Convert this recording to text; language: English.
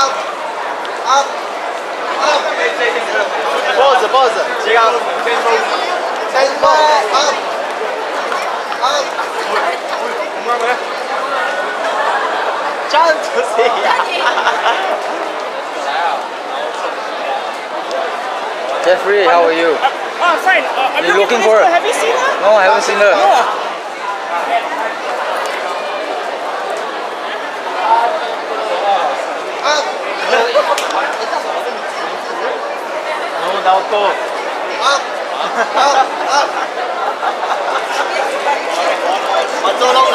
Up. Up. Up. Pausa, pausa. Chega. Ten more. Up. Up. Uma agora. Tanto. Jeffrey, how are you? Oh, I'm fine. Uh, I'm you looking, for her. Have you seen her? No, I haven't seen her. Yeah. No. No, Naoto.